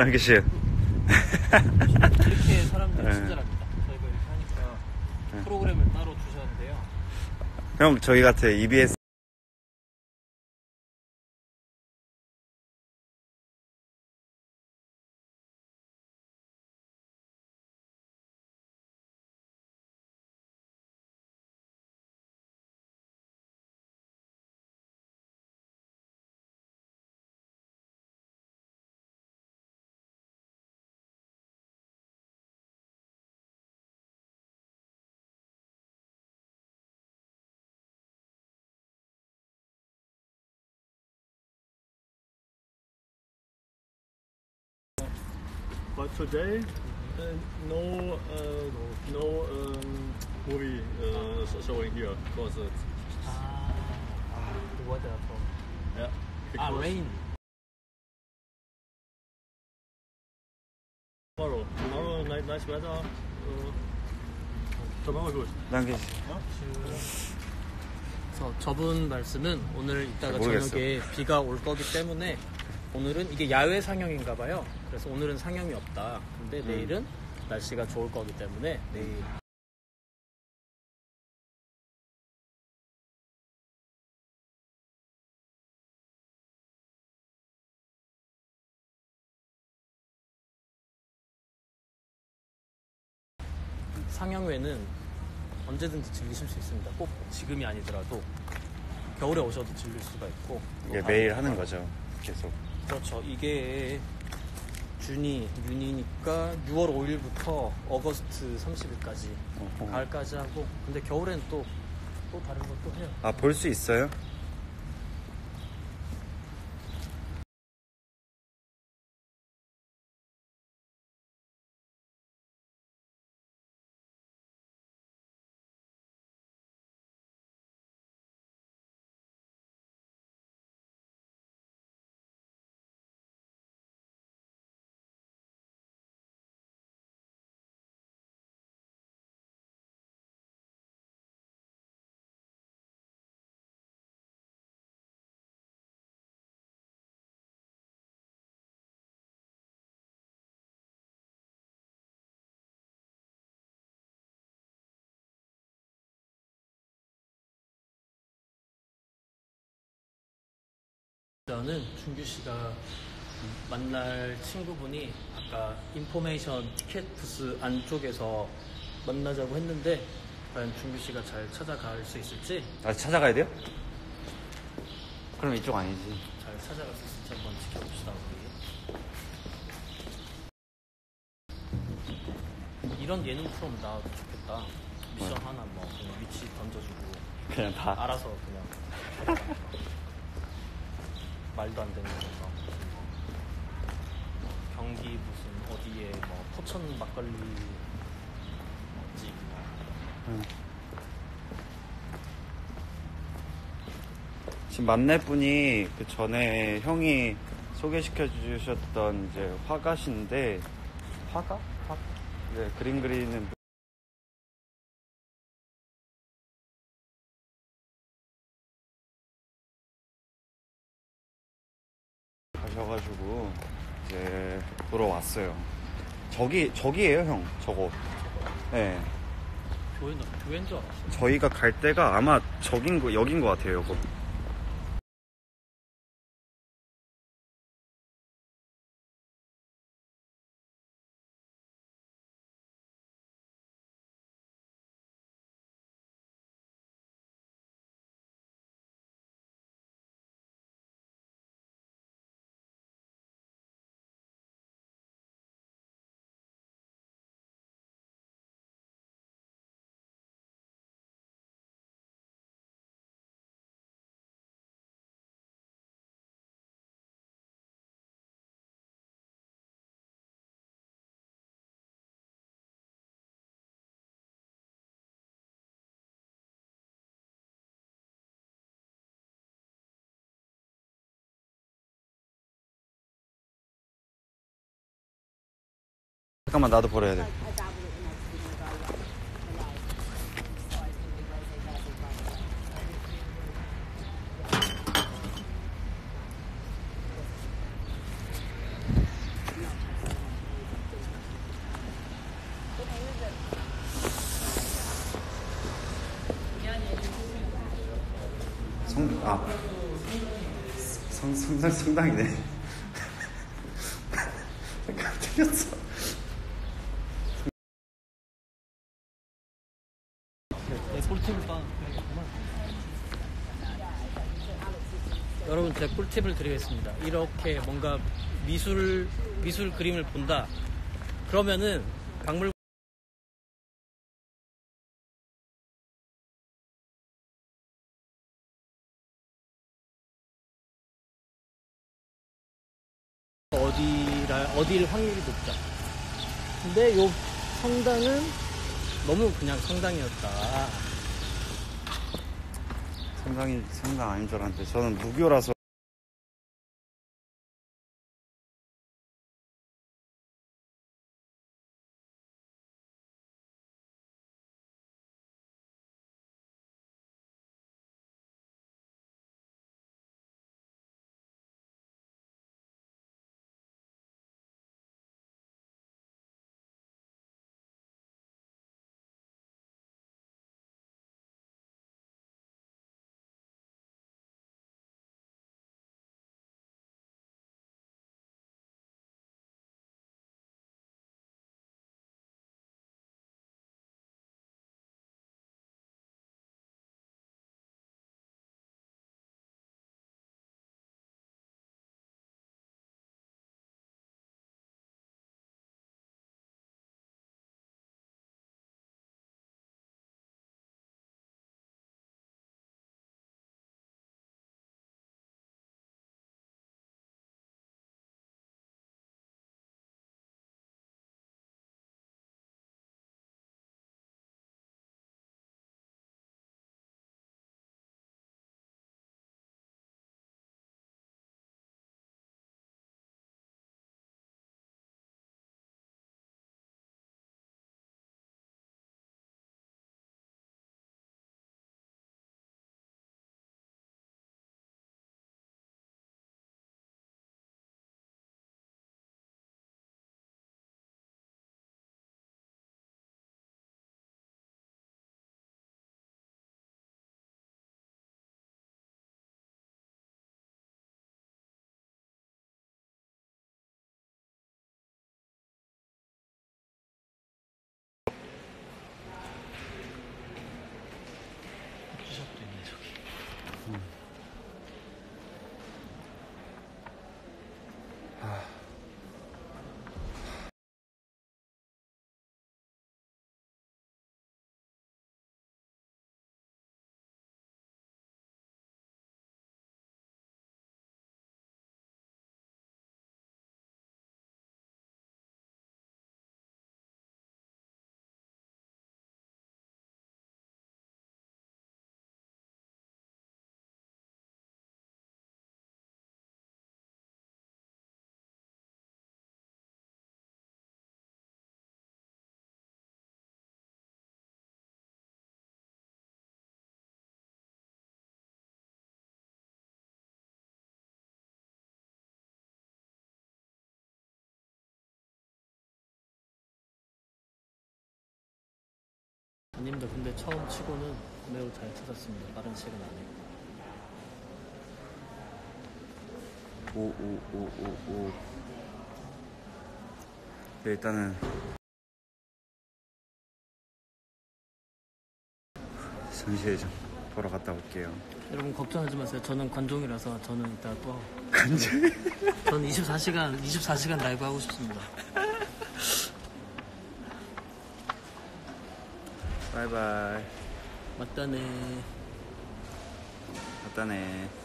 dankeschön. 이렇게 사람들이 네. 친절합니다. 저희가 이렇게 하니까 네. 프로그램을 따로 주셨는데요. 형, 저희 같아. EBS. Today, uh, no, uh, no um, movie uh, sh- showing here because uh, 아, the weather from yeah, 아, because rain. tomorrow, tomorrow nice, nice weather. Uh, tomorrow good. dankeschön. 그래서 저분 말씀은 오늘 이따가. 저녁에 비가 올 거기 때문에 오늘은 이게 야외 상영인가 봐요. 그래서 오늘은 상영이 없다. 근데 내일은 날씨가 좋을 거기 때문에 내일 상영회는 언제든지 즐기실 수 있습니다. 꼭 지금이 아니더라도 겨울에 오셔도 즐길 수가 있고 이게 또 매일 하는 거죠. 계속. 그렇죠. 이게 준이 윤이니까 6월 5일부터 어거스트 30일까지 어허. 가을까지 하고 근데 겨울엔 또 또 다른 것도 해요. 아, 볼 수 있어요? 저는 준규 씨가 만날 친구분이 아까 인포메이션 티켓 부스 안쪽에서 만나자고 했는데 과연 준규 씨가 잘 찾아갈 수 있을지 아, 찾아가야 돼요? 그럼 이쪽 아니지. 잘 찾아갈 수 있을지 한번 지켜봅시다 우리 이런 예능 프로그램 나와도 좋겠다 미션 하나 뭐 그냥 위치 던져주고 그냥 다. 알아서 그냥 말도 안 되는 거 경기 무슨 어디에 뭐 포천 막걸리 집 뭐. 지금 만날 분이 그 전에 형이 소개시켜 주셨던 이제 화가신데 화가? 화? 네, 그림 그리는 가셔가지고 이제 보러 왔어요. 저기 저기예요 형 저거. 네. 교회 교회인 줄 알았어. 저희가 갈 때가 아마 저긴 거 여긴 거 같아요. 이거. 잠깐만 나도 버려야 돼. 성, 아. 성, 성, 성당이네. 꿀팁을 봐. 여러분 제 꿀팁을 드리겠습니다. 이렇게 뭔가 미술 미술 그림을 본다. 그러면은 박물 어디라 어디일 확률이 높다. 근데 요 성당은 너무 그냥 성당이었다. 성당이, 성당 아닌 줄 알았는데, 저는 무교라서. 아닙니다. 근데 처음 치고는 매우 잘 찾았습니다. 빠른 시간 안에. 오, 오, 오, 오, 오. 네, 일단은. 전시회 좀 보러 갔다 올게요. 여러분 걱정하지 마세요. 저는 관종이라서 저는 이따 또 관절? 저는 24시간 24시간 라이브 하고 싶습니다. 바이바이. 맞다네. 갔다네.